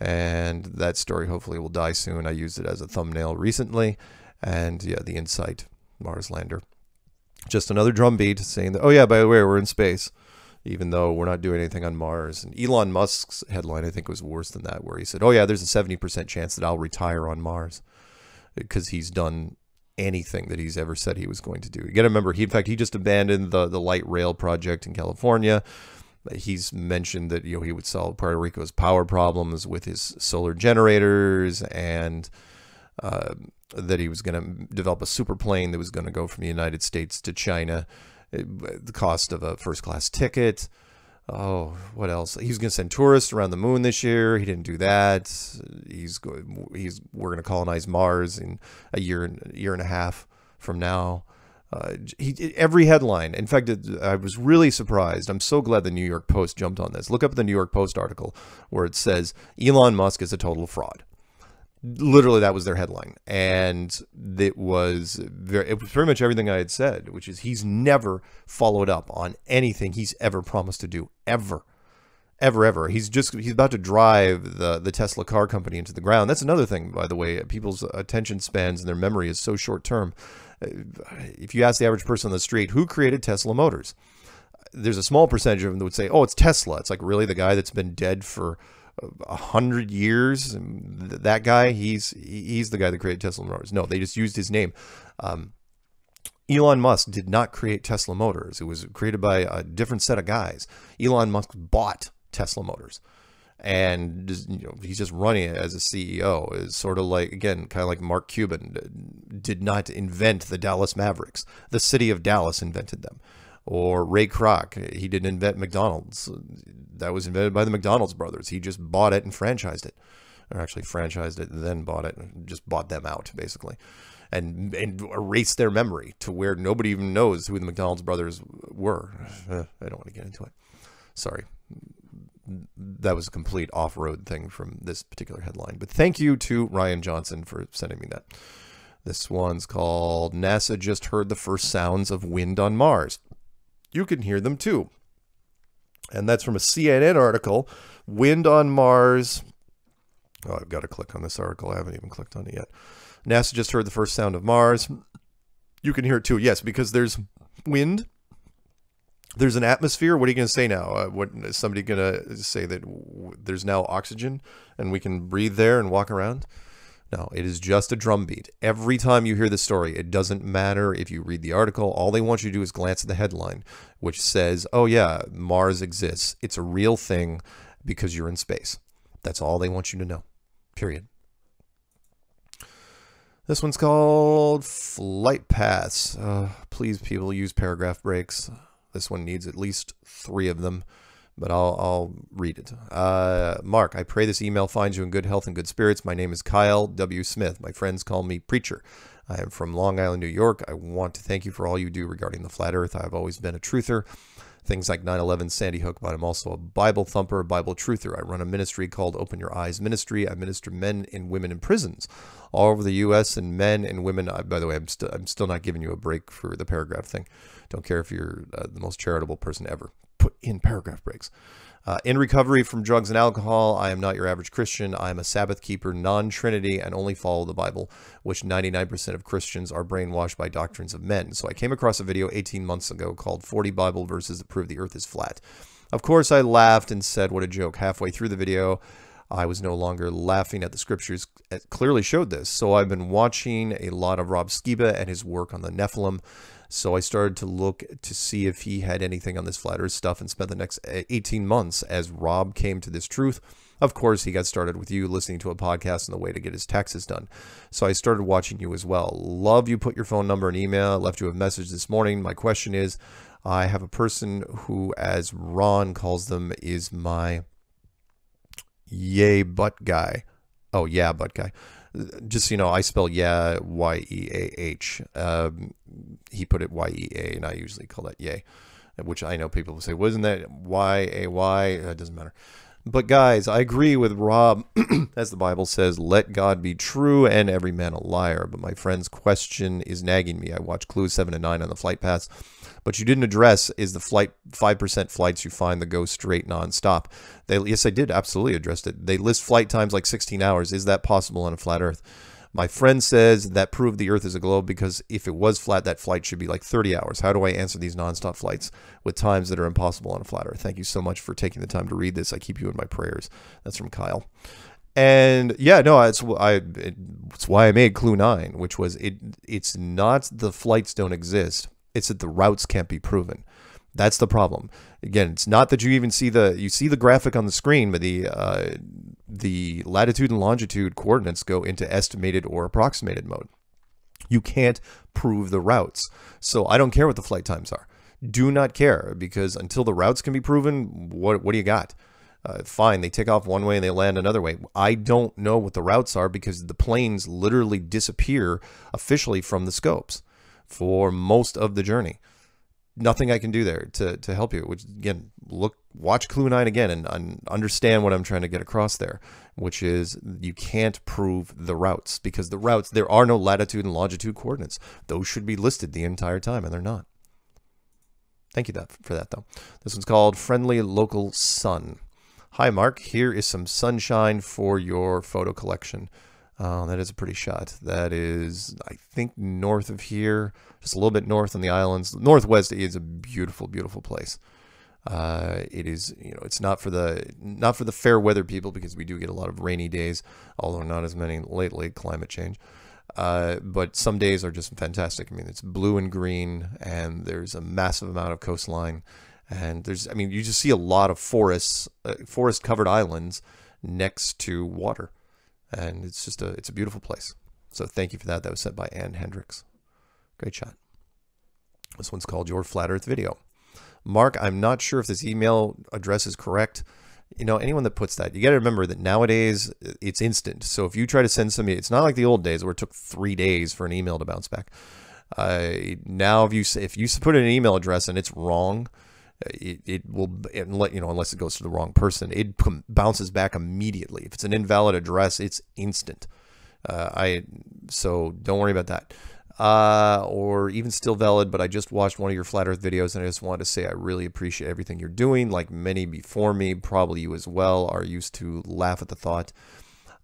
And that story hopefully will die soon. I used it as a thumbnail recently. And yeah, the InSight Mars lander. Just another drumbeat saying that, oh, yeah, by the way, we're in space, even though we're not doing anything on Mars. And Elon Musk's headline, I think, was worse than that, where he said, oh, yeah, there's a 70% chance that I'll retire on Mars because he's done anything that he's ever said he was going to do. You got to remember, he, in fact, he just abandoned the, the light rail project in California. He's mentioned that you know he would solve Puerto Rico's power problems with his solar generators, and uh, that he was going to develop a super plane that was going to go from the United States to China. the cost of a first class ticket. Oh, what else? He was going to send tourists around the moon this year. He didn't do that. He's he's we're going to colonize Mars in a year year and a half from now. Uh, he, every headline. In fact, it, I was really surprised. I'm so glad the New York Post jumped on this. Look up the New York Post article where it says Elon Musk is a total fraud. Literally, that was their headline, and it was very, it was pretty much everything I had said, which is he's never followed up on anything he's ever promised to do, ever ever ever he's just he's about to drive the the tesla car company into the ground that's another thing by the way people's attention spans and their memory is so short term if you ask the average person on the street who created Tesla Motors, there's a small percentage of them that would say, "Oh, it's Tesla." It's like really the guy that's been dead for a hundred years. That guy, he's he's the guy that created Tesla Motors. No, they just used his name. Um, Elon Musk did not create Tesla Motors. It was created by a different set of guys. Elon Musk bought Tesla Motors and you know he's just running it as a CEO. Is sort of like again, kind of like Mark Cuban did not invent the Dallas Mavericks. The city of Dallas invented them. Or Ray Kroc, he didn't invent McDonald's. That was invented by the McDonald's brothers. He just bought it and franchised it, or actually franchised it, then bought it, and just bought them out basically, and and erased their memory to where nobody even knows who the McDonald's brothers were. <laughs> I don't want to get into it. Sorry that was a complete off-road thing from this particular headline. But thank you to Ryan Johnson for sending me that. This one's called NASA just heard the first sounds of wind on Mars. You can hear them too. And that's from a CNN article. Wind on Mars. Oh, I've got to click on this article. I haven't even clicked on it yet. NASA just heard the first sound of Mars. You can hear it too. Yes, because there's wind there's an atmosphere. What are you going to say now? Uh, what is somebody going to say that there's now oxygen and we can breathe there and walk around? No, it is just a drumbeat. Every time you hear the story, it doesn't matter if you read the article. All they want you to do is glance at the headline, which says, "Oh yeah, Mars exists. It's a real thing because you're in space." That's all they want you to know. Period. This one's called Flight Paths. Uh, please, people, use paragraph breaks. This one needs at least three of them, but I'll, I'll read it. Uh, Mark, I pray this email finds you in good health and good spirits. My name is Kyle W. Smith. My friends call me Preacher. I am from Long Island, New York. I want to thank you for all you do regarding the flat earth. I've always been a truther things like 9-11 sandy hook but i'm also a bible thumper a bible truther i run a ministry called open your eyes ministry i minister men and women in prisons all over the us and men and women I, by the way i'm, still I'm still not giving you a break for the paragraph thing don't care if you're uh, the most charitable person ever. Put in paragraph breaks. Uh, in recovery from drugs and alcohol, I am not your average Christian. I am a Sabbath keeper, non Trinity, and only follow the Bible, which 99% of Christians are brainwashed by doctrines of men. So I came across a video 18 months ago called 40 Bible Verses that Prove the Earth is Flat. Of course, I laughed and said, What a joke. Halfway through the video, I was no longer laughing at the scriptures. It clearly showed this. So I've been watching a lot of Rob Skiba and his work on the Nephilim. So I started to look to see if he had anything on this flat earth stuff and spent the next eh, 18 months as Rob came to this truth. Of course, he got started with you listening to a podcast on the way to get his taxes done. So I started watching you as well. Love you put your phone number and email. Left you a message this morning. My question is I have a person who, as Ron calls them, is my yay butt guy. Oh, yeah, butt guy. Just you know, I spell yeah Y E A H. Um, he put it Y E A, and I usually call that yay, which I know people will say, wasn't that Y A Y? It doesn't matter. But guys, I agree with Rob, <clears throat> as the Bible says, let God be true and every man a liar. But my friend's question is nagging me. I watched Clues 7 and 9 on the flight pass, but you didn't address is the flight 5% flights you find that go straight nonstop. They, yes, I did absolutely address it. They list flight times like 16 hours. Is that possible on a flat earth? My friend says that proved the Earth is a globe because if it was flat, that flight should be like 30 hours. How do I answer these nonstop flights with times that are impossible on a flat Earth? Thank you so much for taking the time to read this. I keep you in my prayers. That's from Kyle. And yeah, no, it's I. It's why I made Clue Nine, which was it. It's not the flights don't exist. It's that the routes can't be proven. That's the problem. Again, it's not that you even see the you see the graphic on the screen, but the uh, the latitude and longitude coordinates go into estimated or approximated mode. You can't prove the routes. So I don't care what the flight times are. Do not care because until the routes can be proven, what, what do you got? Uh, fine, they take off one way and they land another way. I don't know what the routes are because the planes literally disappear officially from the scopes for most of the journey nothing I can do there to, to help you. Which again, look, watch Clue Nine again and, and understand what I'm trying to get across there, which is you can't prove the routes because the routes there are no latitude and longitude coordinates. Those should be listed the entire time, and they're not. Thank you that, for that though. This one's called Friendly Local Sun. Hi Mark, here is some sunshine for your photo collection. Uh, that is a pretty shot. That is, I think, north of here, just a little bit north on the islands. Northwest is a beautiful, beautiful place. Uh, it is, you know, it's not for the not for the fair weather people because we do get a lot of rainy days, although not as many lately. Climate change, uh, but some days are just fantastic. I mean, it's blue and green, and there's a massive amount of coastline, and there's, I mean, you just see a lot of forests, uh, forest covered islands next to water and it's just a it's a beautiful place. So thank you for that. That was sent by Ann Hendricks. Great shot. This one's called Your Flat Earth Video. Mark, I'm not sure if this email address is correct. You know, anyone that puts that, you got to remember that nowadays it's instant. So if you try to send somebody, it's not like the old days where it took three days for an email to bounce back. Uh, now, if you if you put in an email address and it's wrong, it, it will you know unless it goes to the wrong person it bounces back immediately. If it's an invalid address it's instant. Uh, i so don't worry about that. Uh, or even still valid but i just watched one of your flat earth videos and i just wanted to say i really appreciate everything you're doing like many before me probably you as well are used to laugh at the thought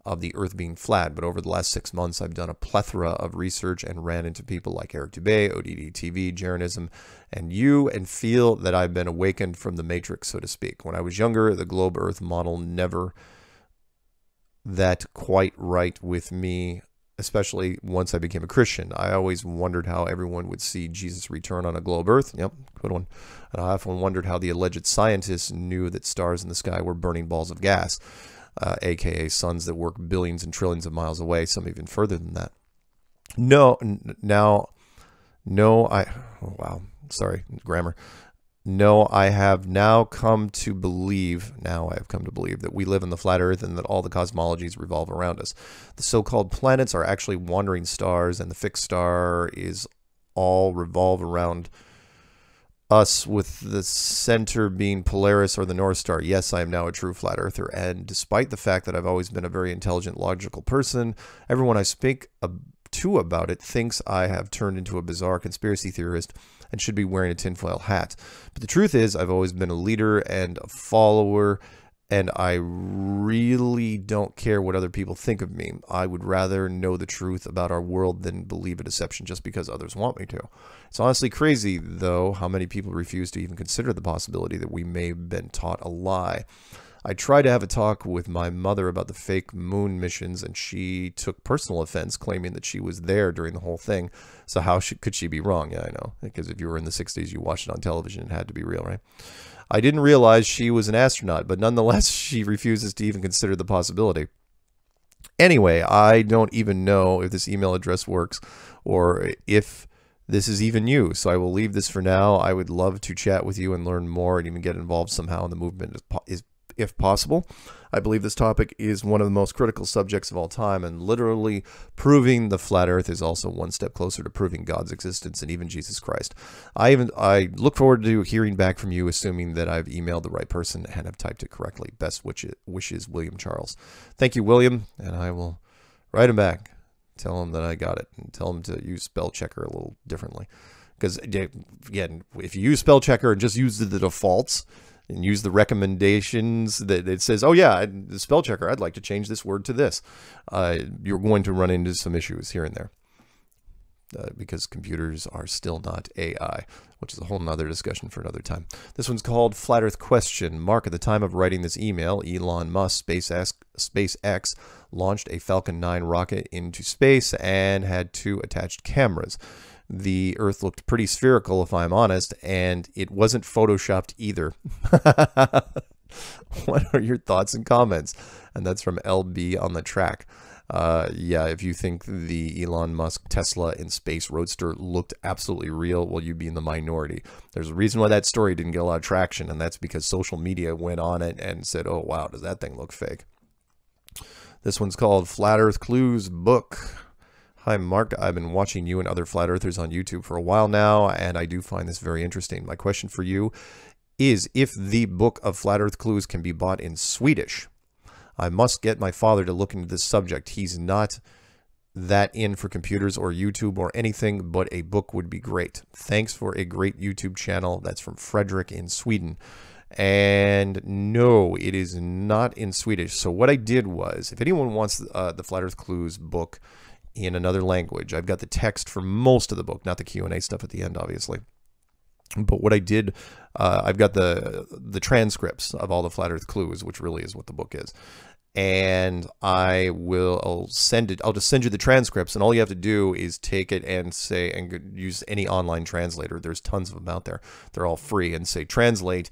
of the earth being flat. But over the last six months, I've done a plethora of research and ran into people like Eric Dubay, ODD TV, Jeranism, and you, and feel that I've been awakened from the matrix, so to speak. When I was younger, the globe earth model never that quite right with me, especially once I became a Christian. I always wondered how everyone would see Jesus return on a globe earth. Yep, good one. And I often wondered how the alleged scientists knew that stars in the sky were burning balls of gas uh, aka suns that work billions and trillions of miles away, some even further than that. No, now, no, I, oh, wow, sorry, grammar. No, I have now come to believe, now I have come to believe that we live in the flat earth and that all the cosmologies revolve around us. The so called planets are actually wandering stars, and the fixed star is all revolve around us with the center being Polaris or the North Star. Yes, I am now a true flat earther. And despite the fact that I've always been a very intelligent, logical person, everyone I speak to about it thinks I have turned into a bizarre conspiracy theorist and should be wearing a tinfoil hat. But the truth is, I've always been a leader and a follower and I really don't care what other people think of me. I would rather know the truth about our world than believe a deception just because others want me to. It's honestly crazy, though, how many people refuse to even consider the possibility that we may have been taught a lie. I tried to have a talk with my mother about the fake moon missions, and she took personal offense, claiming that she was there during the whole thing. So how should, could she be wrong? Yeah, I know, because if you were in the 60s, you watched it on television, it had to be real, right? I didn't realize she was an astronaut, but nonetheless, <laughs> she refuses to even consider the possibility. Anyway, I don't even know if this email address works or if this is even you. So I will leave this for now. I would love to chat with you and learn more and even get involved somehow in the movement if possible. I believe this topic is one of the most critical subjects of all time, and literally proving the flat Earth is also one step closer to proving God's existence and even Jesus Christ. I even I look forward to hearing back from you, assuming that I've emailed the right person and have typed it correctly. Best wishes, William Charles. Thank you, William, and I will write him back. Tell him that I got it, and tell him to use spell checker a little differently. Because again, if you use spell checker and just use the defaults and use the recommendations that it says, oh yeah, the spell checker, I'd like to change this word to this, uh, you're going to run into some issues here and there. Uh, because computers are still not AI, which is a whole nother discussion for another time. This one's called Flat Earth Question. Mark, at the time of writing this email, Elon Musk, SpaceX, SpaceX launched a Falcon 9 rocket into space and had two attached cameras the Earth looked pretty spherical, if I'm honest, and it wasn't photoshopped either. <laughs> what are your thoughts and comments? And that's from LB on the track. Uh, yeah, if you think the Elon Musk Tesla in space roadster looked absolutely real, well, you'd be in the minority. There's a reason why that story didn't get a lot of traction, and that's because social media went on it and said, oh, wow, does that thing look fake? This one's called Flat Earth Clues Book. Hi, Mark. I've been watching you and other flat earthers on YouTube for a while now, and I do find this very interesting. My question for you is if the book of Flat Earth Clues can be bought in Swedish. I must get my father to look into this subject. He's not that in for computers or YouTube or anything, but a book would be great. Thanks for a great YouTube channel. That's from Frederick in Sweden. And no, it is not in Swedish. So what I did was, if anyone wants uh, the Flat Earth Clues book, in another language. I've got the text for most of the book, not the Q&A stuff at the end, obviously. But what I did, uh, I've got the the transcripts of all the flat Earth clues, which really is what the book is. And I will I'll send it. I'll just send you the transcripts, and all you have to do is take it and say and use any online translator. There's tons of them out there. They're all free, and say translate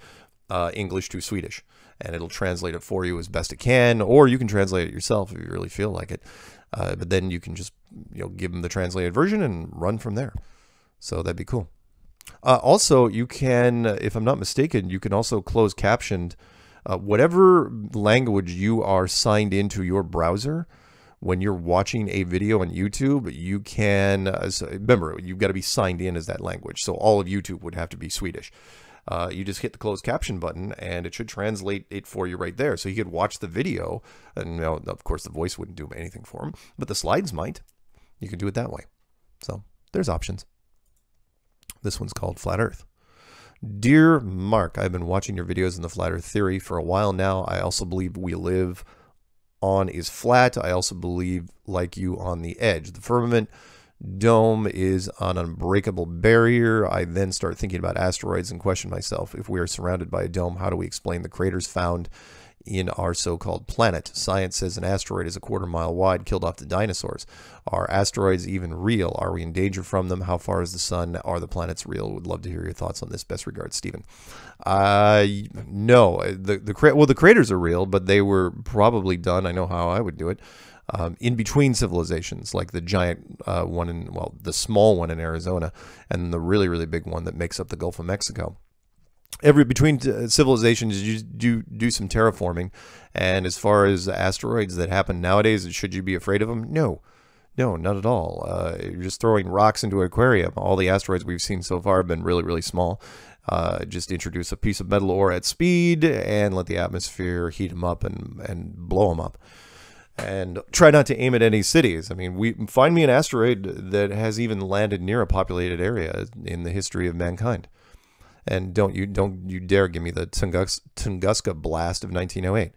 uh, English to Swedish, and it'll translate it for you as best it can, or you can translate it yourself if you really feel like it. Uh, but then you can just you know give them the translated version and run from there. So that'd be cool. Uh, also, you can, if I'm not mistaken, you can also close captioned uh, whatever language you are signed into your browser. When you're watching a video on YouTube, you can uh, so remember you've got to be signed in as that language. So all of YouTube would have to be Swedish uh, you just hit the closed caption button and it should translate it for you right there. So you could watch the video, and you know, of course the voice wouldn't do anything for him, but the slides might. You could do it that way. So there's options. This one's called Flat Earth. Dear Mark, I've been watching your videos on the flat earth theory for a while now. I also believe we live on is flat. I also believe, like you, on the edge. The firmament dome is an unbreakable barrier. I then start thinking about asteroids and question myself if we are surrounded by a dome, how do we explain the craters found in our so-called planet? Science says an asteroid is a quarter mile wide, killed off the dinosaurs. Are asteroids even real? Are we in danger from them? How far is the sun? Are the planets real? Would love to hear your thoughts on this. Best regards, Stephen. Uh, no, the the well the craters are real, but they were probably done. I know how I would do it um, in between civilizations, like the giant uh, one in, well, the small one in Arizona, and the really, really big one that makes up the Gulf of Mexico. Every between uh, civilizations, you do do some terraforming, and as far as asteroids that happen nowadays, should you be afraid of them? No, no, not at all. Uh, you're just throwing rocks into an aquarium. All the asteroids we've seen so far have been really, really small. Uh, just introduce a piece of metal ore at speed and let the atmosphere heat them up and, and blow them up and try not to aim at any cities. I mean, we find me an asteroid that has even landed near a populated area in the history of mankind. And don't you don't you dare give me the Tungus, Tunguska blast of 1908.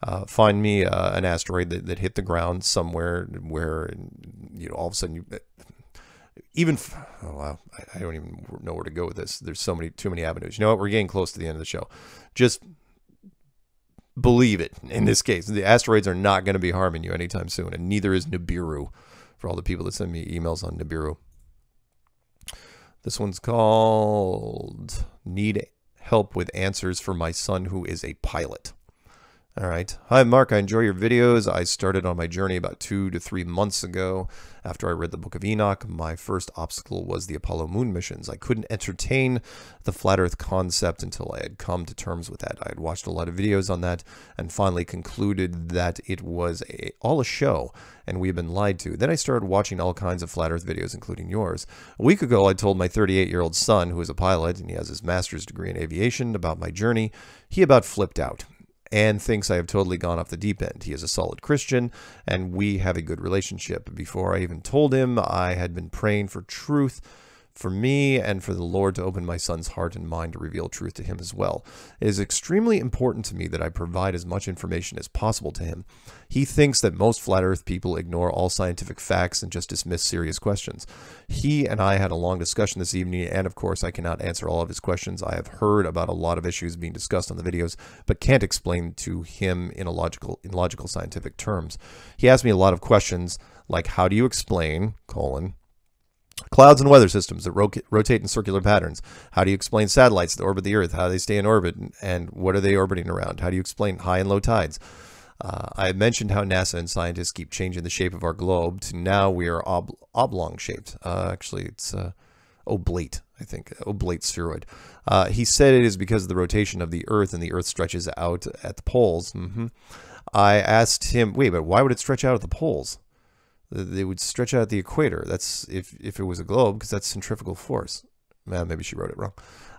Uh, find me uh, an asteroid that, that hit the ground somewhere where you know all of a sudden you even oh wow I, I don't even know where to go with this. There's so many too many avenues. You know what? We're getting close to the end of the show. Just believe it in this case. The asteroids are not going to be harming you anytime soon, and neither is Nibiru for all the people that send me emails on Nibiru. This one's called Need Help with Answers for My Son Who is a Pilot. All right. Hi, Mark. I enjoy your videos. I started on my journey about two to three months ago. After I read the Book of Enoch, my first obstacle was the Apollo moon missions. I couldn't entertain the flat earth concept until I had come to terms with that. I had watched a lot of videos on that and finally concluded that it was a, all a show and we had been lied to. Then I started watching all kinds of flat earth videos, including yours. A week ago, I told my 38 year old son, who is a pilot and he has his master's degree in aviation, about my journey. He about flipped out and thinks I have totally gone off the deep end. He is a solid Christian, and we have a good relationship. Before I even told him, I had been praying for truth for me and for the Lord to open my son's heart and mind to reveal truth to him as well. It is extremely important to me that I provide as much information as possible to him. He thinks that most flat earth people ignore all scientific facts and just dismiss serious questions. He and I had a long discussion this evening, and of course, I cannot answer all of his questions. I have heard about a lot of issues being discussed on the videos, but can't explain to him in a logical in logical scientific terms. He asked me a lot of questions like how do you explain colon Clouds and weather systems that ro rotate in circular patterns. How do you explain satellites that orbit the Earth? How they stay in orbit? And what are they orbiting around? How do you explain high and low tides? Uh, I mentioned how NASA and scientists keep changing the shape of our globe to now we are ob oblong shaped. Uh, actually, it's uh, oblate, I think, oblate spheroid. Uh, he said it is because of the rotation of the Earth and the Earth stretches out at the poles. Mm -hmm. I asked him, wait, but why would it stretch out at the poles? They would stretch out the equator. That's if if it was a globe, because that's centrifugal force. Maybe she wrote it wrong.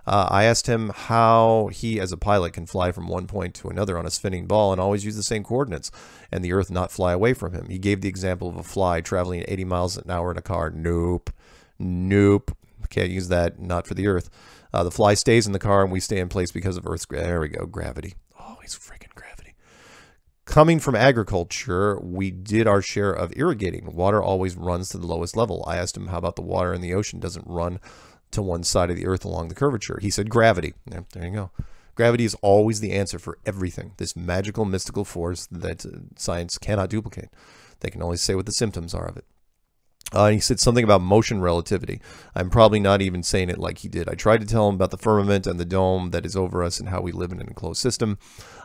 Uh, I asked him how he, as a pilot, can fly from one point to another on a spinning ball and always use the same coordinates, and the Earth not fly away from him. He gave the example of a fly traveling 80 miles an hour in a car. Nope, nope, can't use that. Not for the Earth. Uh, the fly stays in the car, and we stay in place because of Earth's. There we go, gravity. Always freaking Coming from agriculture, we did our share of irrigating. Water always runs to the lowest level. I asked him how about the water in the ocean doesn't run to one side of the earth along the curvature. He said gravity. Yeah, there you go. Gravity is always the answer for everything. This magical, mystical force that uh, science cannot duplicate. They can only say what the symptoms are of it. Uh, he said something about motion relativity. I'm probably not even saying it like he did. I tried to tell him about the firmament and the dome that is over us and how we live in an enclosed system.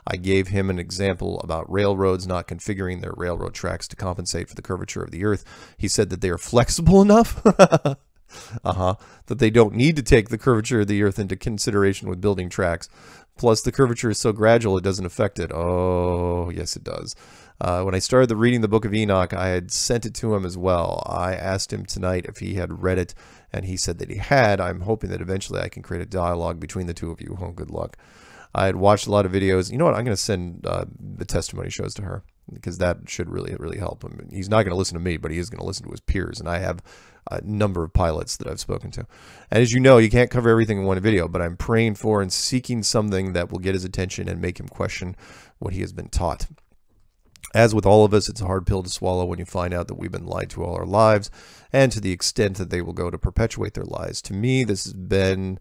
I gave him an example about railroads not configuring their railroad tracks to compensate for the curvature of the earth. He said that they are <laughs> flexible enough. <laughs> uh-huh. That they don't need to take the curvature of the earth into consideration with building tracks. Plus, the curvature is so gradual it doesn't affect it. Oh, yes, it does. Uh, when I started the reading the book of Enoch, I had sent it to him as well. I asked him tonight if he had read it, and he said that he had. I'm hoping that eventually I can create a dialogue between the two of you. Oh, good luck. I had watched a lot of videos. You know what? I'm going to send uh, the testimony shows to her because that should really, really help him. He's not going to listen to me, but he is going to listen to his peers. And I have a number of pilots that I've spoken to. And as you know, you can't cover everything in one video, but I'm praying for and seeking something that will get his attention and make him question what he has been taught. As with all of us, it's a hard pill to swallow when you find out that we've been lied to all our lives, and to the extent that they will go to perpetuate their lies. To me, this has been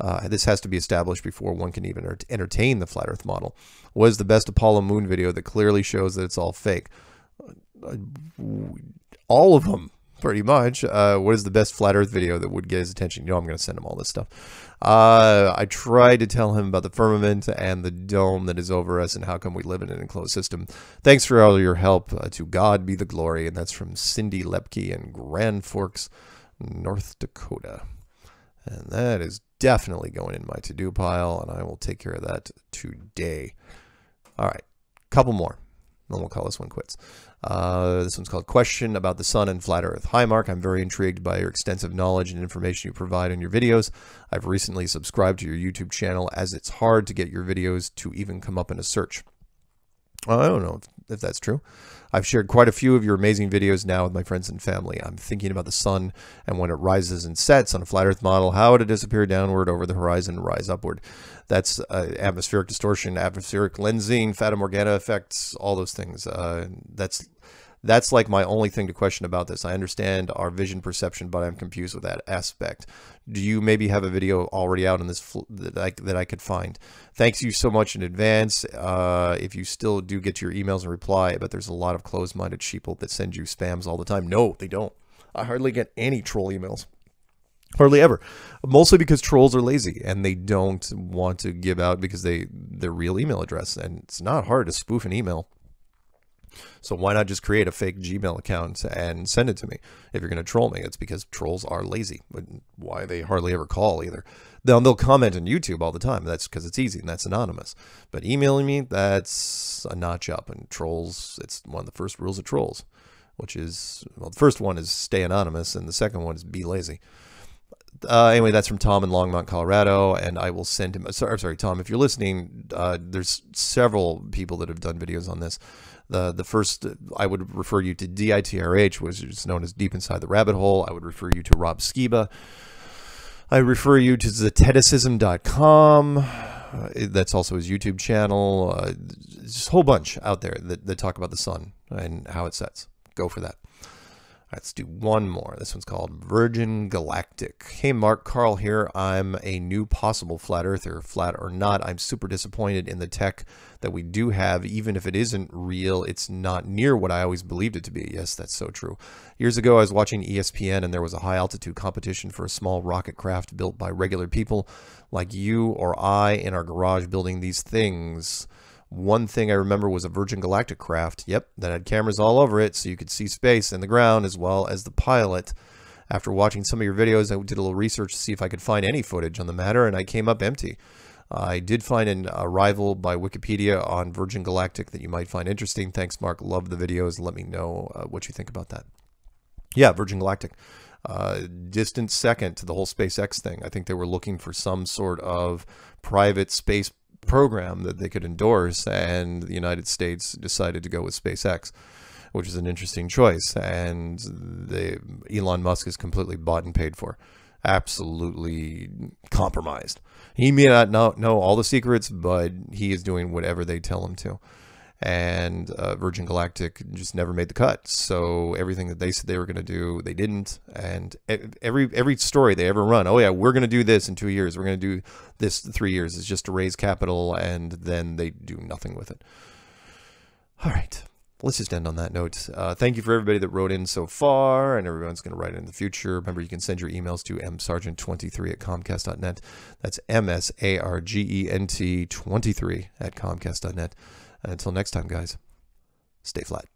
uh, this has to be established before one can even entertain the flat Earth model. Was the best Apollo moon video that clearly shows that it's all fake? Uh, all of them pretty much. Uh, what is the best flat Earth video that would get his attention? You know, I'm going to send him all this stuff. Uh, I tried to tell him about the firmament and the dome that is over us and how come we live in an enclosed system. Thanks for all your help. Uh, to God be the glory. And that's from Cindy Lepke in Grand Forks, North Dakota. And that is definitely going in my to-do pile, and I will take care of that today. All right, couple more. Then we'll call this one quits. Uh, this one's called Question About the Sun and Flat Earth. Hi, Mark. I'm very intrigued by your extensive knowledge and information you provide in your videos. I've recently subscribed to your YouTube channel as it's hard to get your videos to even come up in a search. I don't know if, that's true. I've shared quite a few of your amazing videos now with my friends and family. I'm thinking about the sun and when it rises and sets on a flat earth model, how would it disappear downward over the horizon and rise upward? That's uh, atmospheric distortion, atmospheric lensing, Fata Morgana effects, all those things. Uh, that's that's like my only thing to question about this. I understand our vision perception, but I'm confused with that aspect. Do you maybe have a video already out on this that I, that I could find? Thanks you so much in advance. Uh, if you still do get your emails and reply, but there's a lot of closed-minded sheeple that send you spams all the time. No, they don't. I hardly get any troll emails. Hardly ever. Mostly because trolls are lazy and they don't want to give out because they their real email address. And it's not hard to spoof an email. So why not just create a fake Gmail account and send it to me? If you're going to troll me, it's because trolls are lazy. But why they hardly ever call either. They'll, they'll comment on YouTube all the time. That's because it's easy and that's anonymous. But emailing me, that's a notch up. And trolls, it's one of the first rules of trolls, which is, well, the first one is stay anonymous, and the second one is be lazy. Uh, anyway, that's from Tom in Longmont, Colorado, and I will send him. Sorry, sorry, Tom, if you're listening, uh, there's several people that have done videos on this. The the first I would refer you to DITRH, which is known as Deep Inside the Rabbit Hole. I would refer you to Rob Skiba. I refer you to zeteticism.com. Uh, that's also his YouTube channel. Uh, just a whole bunch out there that, that talk about the sun and how it sets. Go for that. Let's do one more. This one's called Virgin Galactic. Hey, Mark Carl here. I'm a new possible flat earther. Flat or not, I'm super disappointed in the tech that we do have. Even if it isn't real, it's not near what I always believed it to be. Yes, that's so true. Years ago, I was watching ESPN and there was a high altitude competition for a small rocket craft built by regular people like you or I in our garage building these things. One thing I remember was a Virgin Galactic craft, yep, that had cameras all over it so you could see space and the ground as well as the pilot. After watching some of your videos, I did a little research to see if I could find any footage on the matter, and I came up empty. I did find an arrival by Wikipedia on Virgin Galactic that you might find interesting. Thanks, Mark. Love the videos. Let me know uh, what you think about that. Yeah, Virgin Galactic. Uh, distant second to the whole SpaceX thing. I think they were looking for some sort of private space program that they could endorse, and the United States decided to go with SpaceX, which is an interesting choice. And they, Elon Musk is completely bought and paid for, absolutely compromised. He may not know, know all the secrets, but he is doing whatever they tell him to and uh, Virgin Galactic just never made the cut. So everything that they said they were going to do, they didn't. And every every story they ever run, oh yeah, we're going to do this in two years, we're going to do this three years, is just to raise capital, and then they do nothing with it. All right. Let's just end on that note. Uh, thank you for everybody that wrote in so far, and everyone's going to write in the future. Remember, you can send your emails to msargent23 at comcast.net. That's M S A R G E N T 23 at comcast.net. Until next time, guys, stay flat.